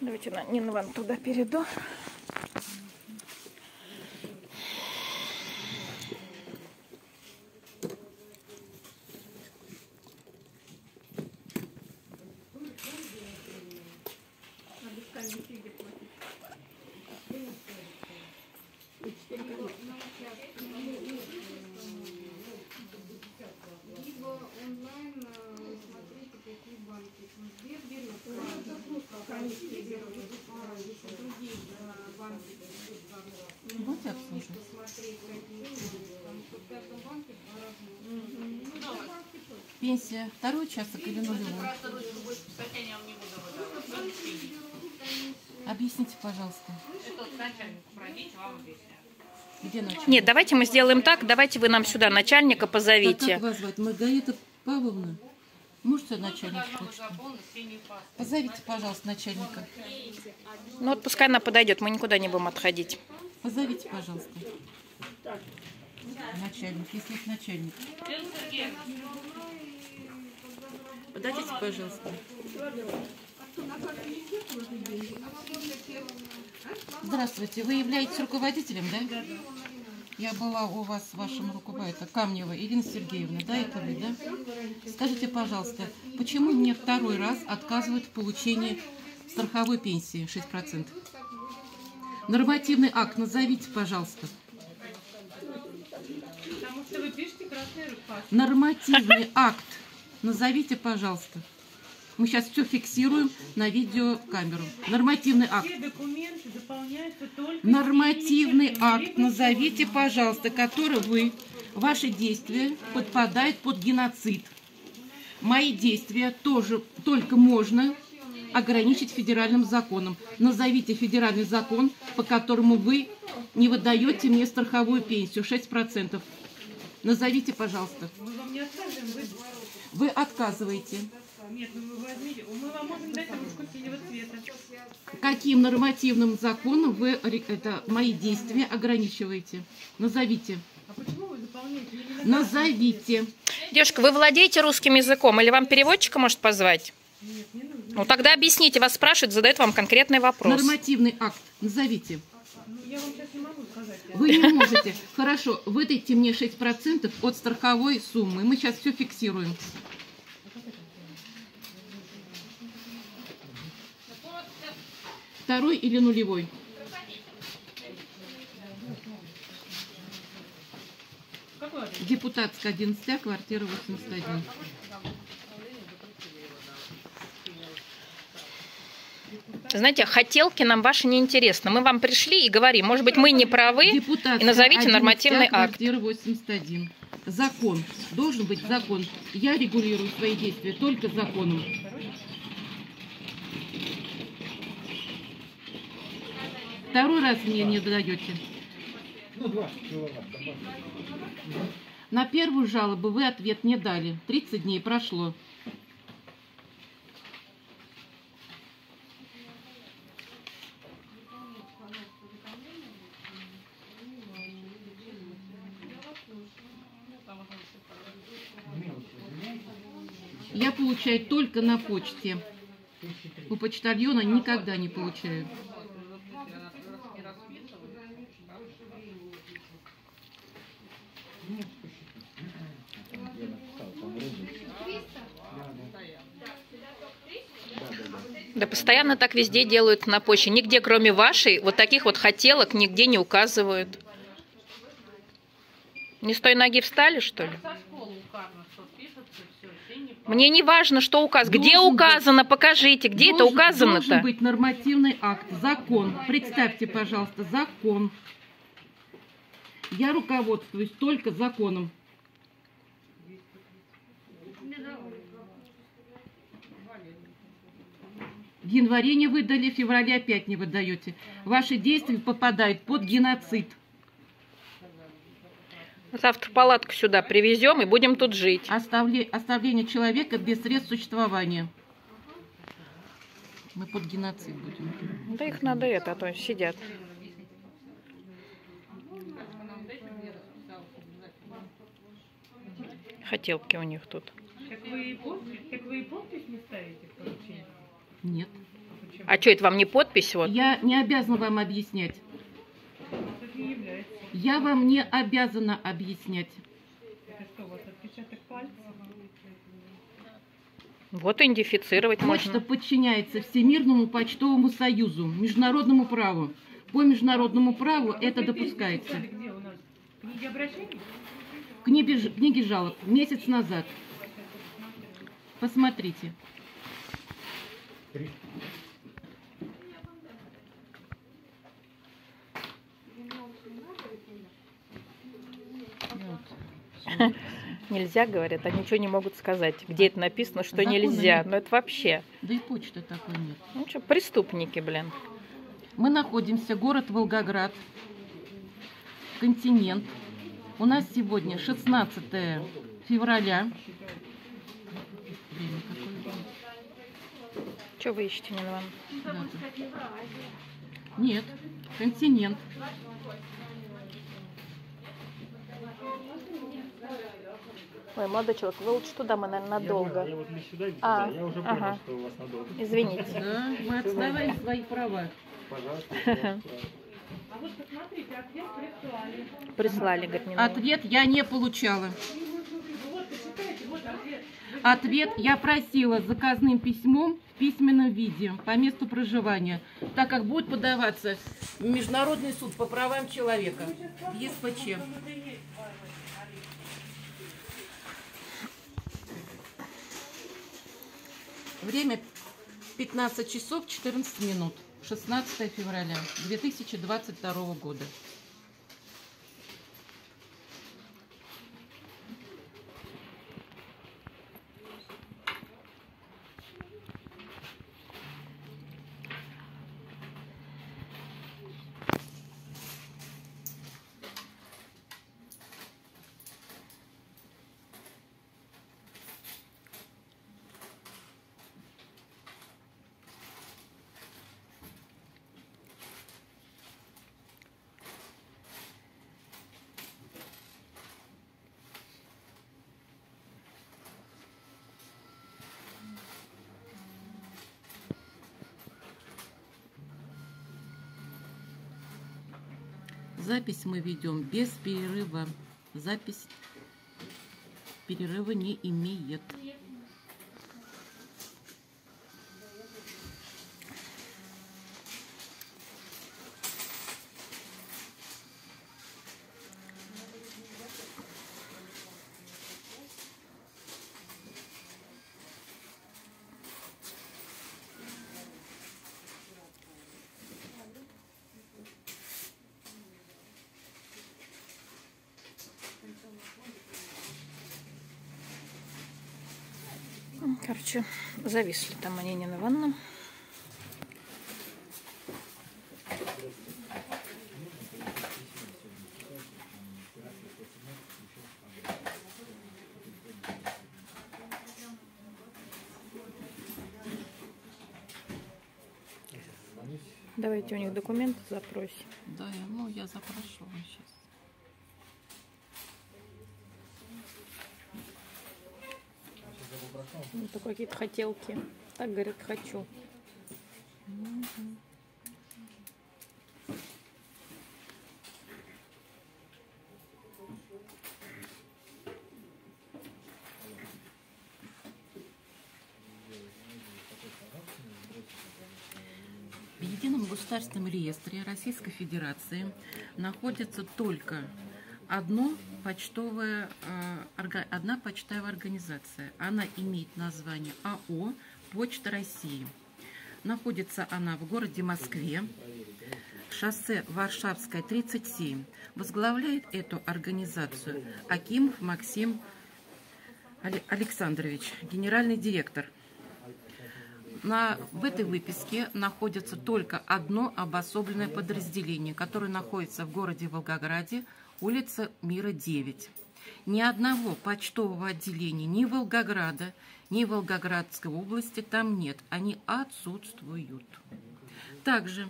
Давайте на Нина вон туда перейду. Либо онлайн э, смотрите, какие банки. Сбер берет конечно, берет а, если другие э, банки берут, Будете обслуживать? посмотреть, какие есть. Потому что в каждом банке по-разному. Пенсия второй участок или нулевой? Объясните, пожалуйста. Нет, давайте мы сделаем так. Давайте вы нам сюда начальника А позовите. как вас звать? Маргарита Павловна? Можете начальника почты? Позовите, пожалуйста, начальника. Ну вот пускай она подойдет, мы никуда не будем отходить. Позовите, пожалуйста. Начальник, если это начальник. Подойдите, пожалуйста. Здравствуйте, вы являетесь руководителем, да? Я была у вас в вашем руководителе, Камнева Ирина Сергеевна, да, это вы, да? Скажите, пожалуйста, почему мне второй раз отказывают в получении страховой пенсии 6%? Нормативный акт назовите, пожалуйста. Нормативный акт назовите, пожалуйста. Мы сейчас все фиксируем на видеокамеру. Нормативный акт. Нормативный акт назовите, пожалуйста, который вы, ваши действия подпадают под геноцид. Мои действия тоже только можно ограничить федеральным законом. Назовите федеральный закон, по которому вы не выдаете мне страховую пенсию 6%. Назовите, пожалуйста. Вы отказываете. Нет, ну вы возьмите, мы вам можем дать ручку синего цвета. Каким нормативным законом вы это, мои действия ограничиваете? Назовите. А почему вы заполняете? Я не Назовите. Девушка, вы владеете русским языком или вам переводчика может позвать? Нет, не нужно. Ну тогда объясните, вас спрашивают, задают вам конкретный вопрос. Нормативный акт. Назовите. Ну, я вам сейчас не могу сказать. Вы не можете. Хорошо, выдайте мне 6% от страховой суммы. Мы сейчас все фиксируем. Второй или нулевой? Депутатская 11, квартира 81. Знаете, хотелки нам ваши не интересны. Мы вам пришли и говорим, может быть, мы не правы, Депутатская и назовите 11, нормативный акт. квартира 81. Закон. Должен быть закон. Я регулирую свои действия только законом. Второй раз мне не даете. На первую жалобу вы ответ не дали. 30 дней прошло. Я получаю только на почте. У почтальона никогда не получаю. Да постоянно так везде делают на почте. Нигде, кроме вашей, вот таких вот хотелок нигде не указывают. Не с той ноги встали, что ли? Указано, Мне не важно, что указано. Где Должен быть. указано, покажите, где это Должен- указано-то? Должен быть нормативный акт, закон. Представьте, пожалуйста, закон. Я руководствуюсь только законом. В январе не выдали, в феврале опять не выдаете. Ваши действия попадают под геноцид. Завтра палатку сюда привезем и будем тут жить. Оставле, оставление человека без средств существования. Мы под геноцид будем. Да их надо это, а то сидят. Хотелки у них тут. Так вы и подпись, не ставите в поручение? Нет. А что, это вам не подпись? Вот? Я не обязана вам объяснять. Я вам не обязана объяснять. Это что, у вас отпечаток пальца? Вот идентифицировать Почта можно. подчиняется Всемирному почтовому союзу, международному праву. По международному праву А это допускается. писали Где у нас? В книге обращений? Ж- книге жалоб месяц назад. Посмотрите. Вот. Нельзя, говорят, они ничего не могут сказать. Где это написано, что Закона нельзя? нет. Ну это вообще. Да и почты такой нет. Ну что, преступники, блин. Мы находимся, город Волгоград, континент. У нас сегодня 16 февраля. Время какое было? Что вы ищете, Нина Ивановна? Нет, континент. Ой, молодой человек, вы лучше туда, мы, наверное, надолго. Я, вот не сюда, иду, А, да, я уже понял, ага. что у вас надолго. Извините. Да, мы отстаиваем свои права. Пожалуйста. А вот посмотрите, ответ прислали. Прислали, говорит. Ответ я не получала. Ответ. Ответ я просила заказным письмом письменном виде по месту проживания, так как будет подаваться Международный суд по правам человека, ЕСПЧ. Время 15 часов 14 минут. 16 февраля 2022 года. Запись мы ведем без перерыва. Запись перерыва не имеет. Короче, зависли там они, Нина Ивановна. Давайте у них документы запросим. Да, ну я запрошу сейчас. Ну, то какие-то хотелки. Так, говорят, хочу. В Едином государственном реестре Российской Федерации находится только одно почтовое, э, одна почтовая организация. Она имеет название АО «Почта России». Находится она в городе Москве, шоссе Варшавское, 37. Возглавляет эту организацию Акимов Максим Але- Александрович, генеральный директор. На, в этой выписке находится только одно обособленное подразделение, которое находится в городе Волгограде, улица Мира 9. Ни одного почтового отделения ни Волгограда, ни Волгоградской области там нет. Они отсутствуют. Также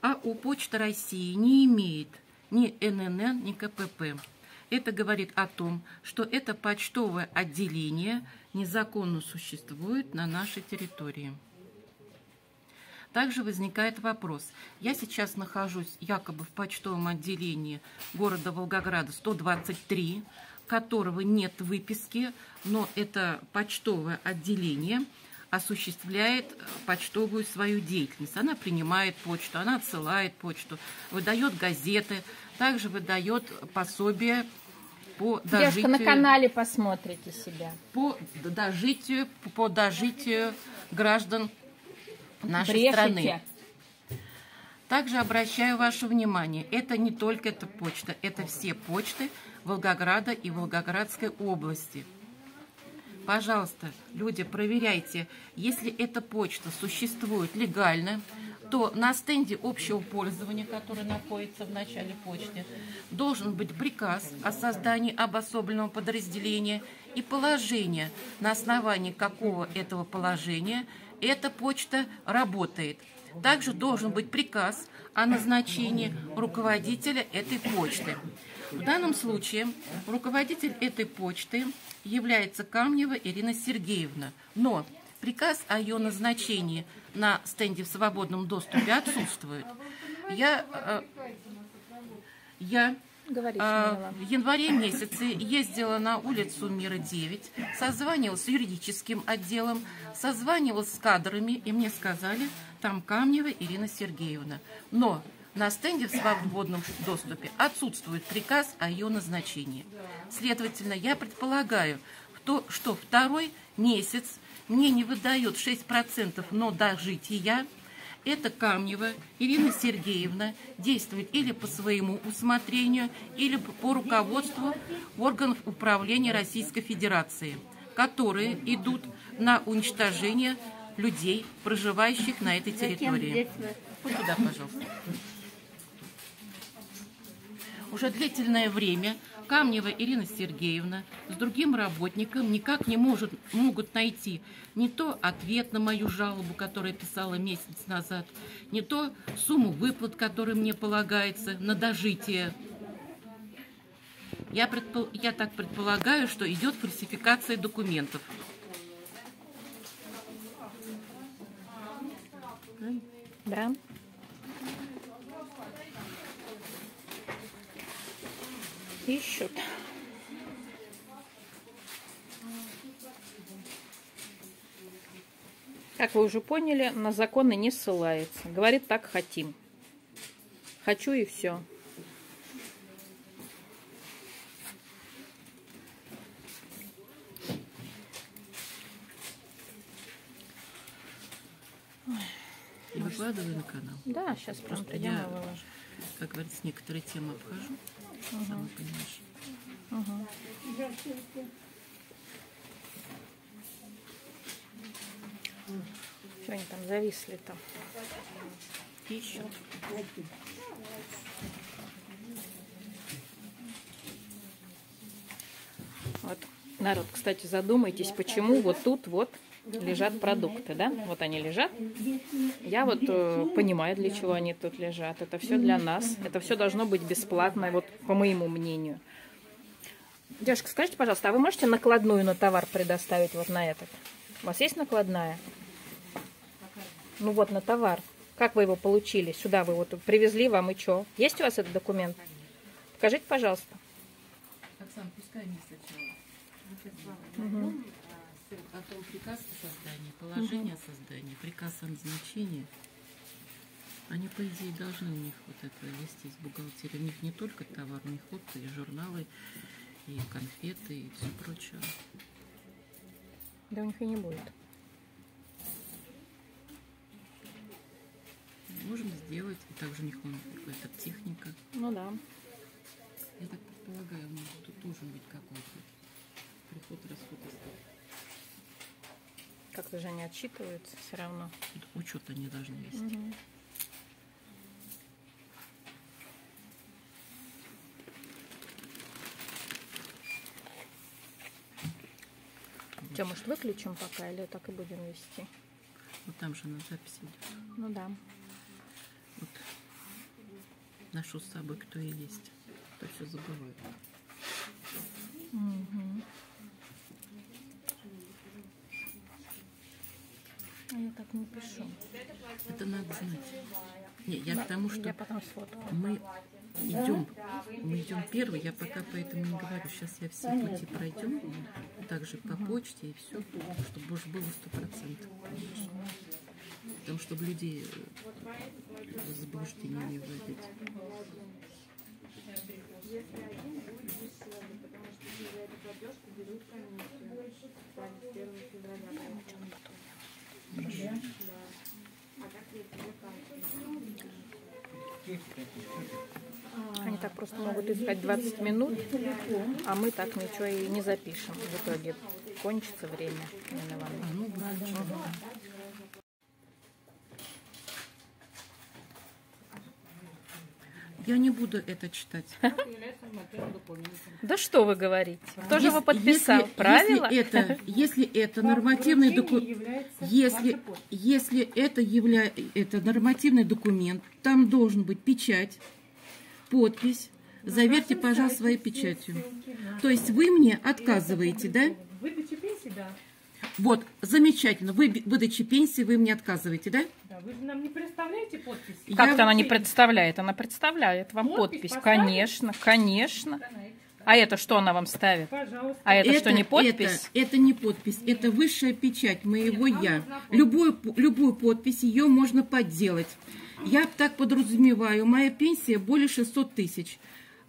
АО «Почта России» не имеет ни ННН, ни КПП. Это говорит о том, что это почтовое отделение незаконно существует на нашей территории. Также возникает вопрос. Я сейчас нахожусь якобы в почтовом отделении города Волгограда 123, которого нет выписки, но это почтовое отделение осуществляет э, почтовую свою деятельность. Она принимает почту, она отсылает почту, выдает газеты, также выдает пособие по Девушка, дожитию, на канале посмотрите себя. по дожитию, по дожитию граждан нашей Брешете. страны. Также обращаю ваше внимание, это не только эта почта, это все почты Волгограда и Волгоградской области. Пожалуйста, люди, проверяйте, если эта почта существует легально, то на стенде общего пользования, который находится в начале почты, должен быть приказ о создании обособленного подразделения и положение, на основании какого этого положения эта почта работает. Также должен быть приказ о назначении руководителя этой почты. В данном случае руководитель этой почты является Камнева Ирина Сергеевна. Но приказ о ее назначении на стенде в свободном доступе отсутствует. Я, э, я Говорите, а. В январе месяце ездила на улицу Мира 9, созванивалась с юридическим отделом, созванивалась с кадрами, и мне сказали, там Камнева Ирина Сергеевна. Но на стенде в свободном доступе отсутствует приказ о ее назначении. Следовательно, я предполагаю, то, что второй месяц мне не выдает 6%, но дожития, это Камнева Ирина Сергеевна действует или по своему усмотрению, или по руководству органов управления Российской Федерации, которые идут на уничтожение людей, проживающих на этой территории. Вот сюда, пожалуйста. Уже длительное время Камнева Ирина Сергеевна с другим работником никак не может, могут найти не то ответ на мою жалобу, которую писала месяц назад, не то сумму выплат, которая мне полагается на дожитие. Я, предпол- я так предполагаю, что идет фальсификация документов. Да. Ищут. Как вы уже поняли, на законы не ссылается. Говорит, так хотим. Хочу и все. Выкладываю на канал. Да, сейчас прям Просто я- и выложим. Как говорится, некоторые темы обхожу. Сама понимаешь. Что они там зависли там? Ищут. Вот, народ, кстати, задумайтесь, почему вот тут вот лежат продукты, да? Вот они лежат. Я вот э, понимаю, для чего они тут лежат. Это все для нас. Это все должно быть бесплатно, вот по моему мнению. Девушка, скажите, пожалуйста, а вы можете накладную на товар предоставить вот на этот? У вас есть накладная? Ну вот, на товар. Как вы его получили? Сюда вы вот привезли вам и что? Есть у вас этот документ? Покажите, пожалуйста. Оксана, пускай они сначала. Потом приказ о создании, положение о создании, приказ о назначении. Они, по идее, должны у них вот это вести с бухгалтерии. У них не только товар, у них вот и журналы, и конфеты, и все прочее. Да у них и не будет. Можем сделать. И также у них какая-то техника. Ну да. Я так предполагаю, у них тут должен быть какой-то приход, расход, остаток. Как-то же они отчитываются все равно. Учет они должны вести. Что, может, выключим пока или так и будем вести? Вот там же на записи идет. Ну да. Вот ношу с собой, кто и есть. То все забывают. Мгм. А Я так не пишу. Это надо знать. Не, я к тому, что Я потом мы идем, мы идем первый, я пока поэтому не говорю. Сейчас я все пути пройдем, также по почте и все, чтобы уж было сто процентов. Потому чтобы людей э, в заблуждение не вводить. Если один будет дешевле, потому что за эту платежку берут комиссию. Так, с 1 февраля. Да. А так если заканчивается. Они так просто могут искать 20 минут, а мы так ничего и не запишем. В итоге кончится время, Ивановна. А, ну, вот. Я не буду это читать. Да что вы говорите? Кто же его подписал? Правила? Если это, нормативный документ, если, если это явля... это нормативный документ, там должен быть печать, подпись. Заверьте, пожалуйста, своей печатью. То есть вы мне отказываете, да? Выдача пенсии, да. Вот, замечательно. Вы выдаче пенсии вы мне отказываете, да? Вы же нам не представляете подпись? Как-то она не представляет. Она представляет вам Подпись подпись. Конечно, конечно. А это что она вам ставит? Пожалуйста. А это, что, не подпись? Это, это не подпись, это высшая печать моего я. Любую, любую подпись, ее можно подделать. Я так подразумеваю, моя пенсия более 600 тысяч.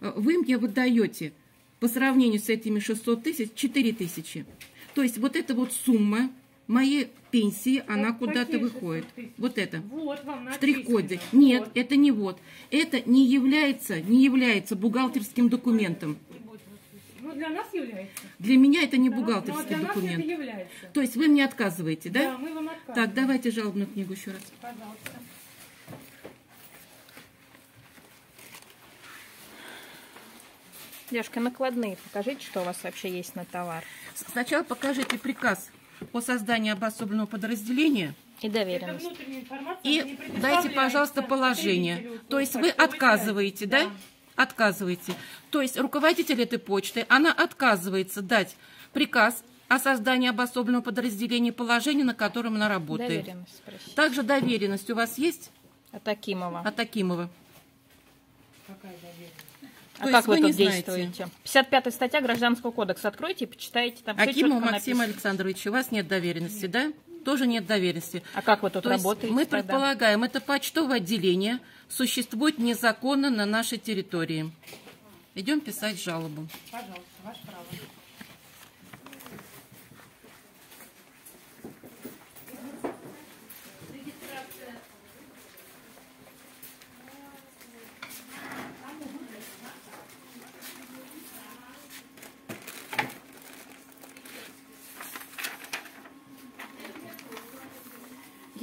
Э, Вы мне выдаете по сравнению с этими 600 тысяч 4 тысячи. То есть вот эта вот сумма моей пенсии, она Как- куда-то выходит. 600 тысяч? Вот это. Вот вам В штрих-коде. написано. Нет, Вот. это не вот. Это не является, не является бухгалтерским документом. Ну, для нас является. Для меня это не Да, бухгалтерский для нас документ. это является. То есть вы мне отказываете, да? Да, мы вам отказываем. Так, давайте жалобную книгу еще раз. Пожалуйста. Девушка, накладные. Покажите, что у вас вообще есть на товар. Сначала покажите приказ о создании обособленного подразделения И доверенность. и дайте, пожалуйста, положение. То есть вы отказываете, да? Да. Отказываете. То есть руководитель этой почты, она отказывается дать приказ о создании обособленного подразделения положения, на котором она работает. Доверенность. Также доверенность у вас есть От Акимова. от Акимова? Какая доверенность? А То как есть вы вы тут действуете? 55 статья Гражданского кодекса. Откройте и почитайте. Там все Акимова четко Максим написано. Александрович, у вас нет доверенности, да? Тоже нет доверенности. А как вы тут То работаете мы тогда? предполагаем, это почтовое отделение существует незаконно на нашей территории. Идем писать жалобу. Пожалуйста, ваше право.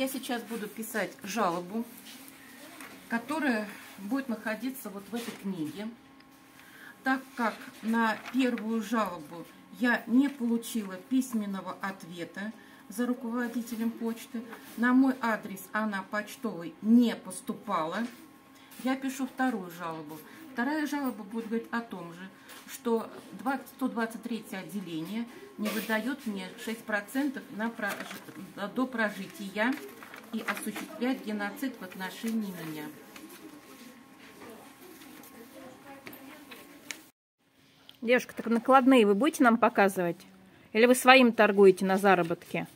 Я сейчас буду писать жалобу, которая будет находиться вот в этой книге. Так как на первую жалобу я не получила письменного ответа за руководителем почты, на мой адрес она почтовый не поступала, я пишу вторую жалобу. Вторая жалоба будет говорить о том же, что 20 123 отделение не выдает мне 6% на прож- до прожития и осуществляет геноцид в отношении меня. Девушка, так накладные вы будете нам показывать? Или вы своим торгуете на заработке?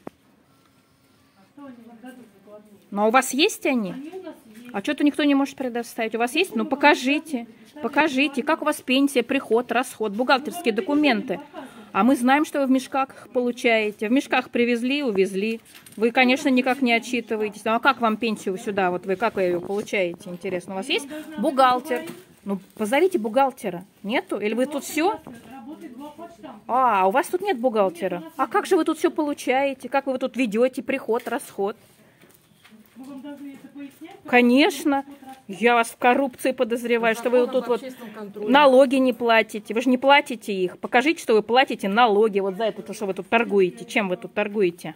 Что они вам дадут накладные? А у вас есть они? Они у нас. А что-то никто не может предоставить. У вас есть? Ну, покажите. Покажите, как у вас пенсия, приход, расход, бухгалтерские документы. А мы знаем, что вы в мешках получаете. В мешках привезли, увезли. Вы, конечно, никак не отчитываетесь. Ну, а как вам пенсию сюда? Вот вы как вы ее получаете? Интересно. У вас есть бухгалтер? Ну, позовите бухгалтера. Нету? Или вы тут все? А, у вас тут нет бухгалтера. А как же вы тут все получаете? Как вы тут ведете приход, расход? Мы вам должны? Конечно. Я вас в коррупции подозреваю, что вы вот тут вот налоги не платите. Вы же не платите их. Покажите, что вы платите налоги вот за это, то, что вы тут торгуете. Чем вы тут торгуете?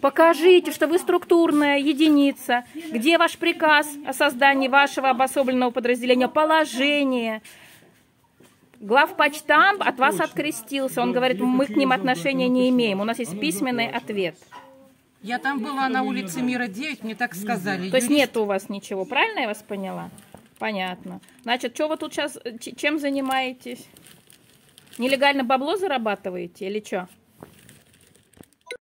Покажите, что вы структурная единица. Где ваш приказ о создании вашего обособленного подразделения? Положение. Главпочтамп от вас открестился. Он говорит, мы к ним отношения не имеем. У нас есть письменный ответ. Я там была на улице Мира 9, мне так сказали. То есть Юрист- нет у вас ничего, правильно я вас поняла? Понятно. Значит, что вы тут сейчас, чем занимаетесь? Нелегально бабло зарабатываете или что?